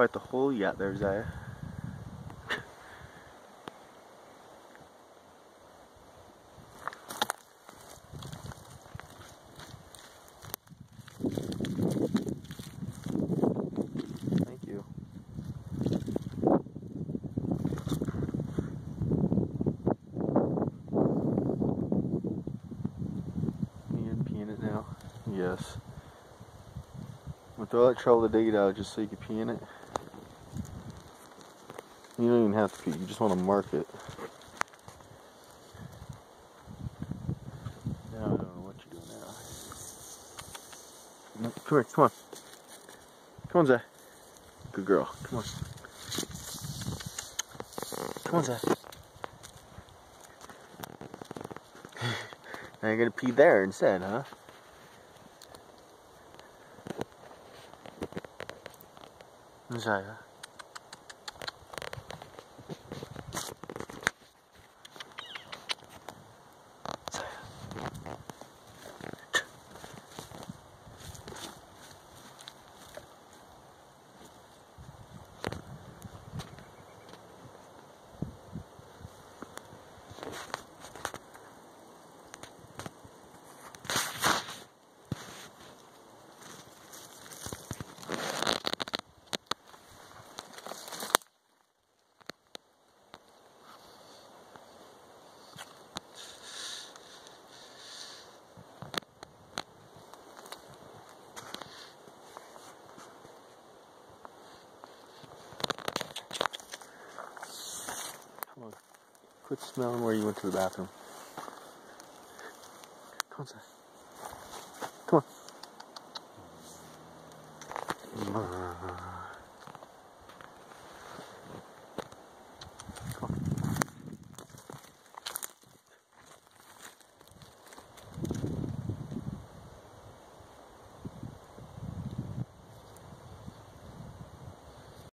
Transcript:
quite the hole yet there, Zya. Thank you. In it now? Yes. With all that trouble to dig it out just so you can pee in it. You don't even have to pee, you just want to mark it. Now I don't know what you're doing now. No, come here, come on. Come on, Zay. Good girl. Come on. Come on, Zay. now you're gonna pee there instead, huh? Zya. Come on. Quit smelling where you went to the bathroom. Come on.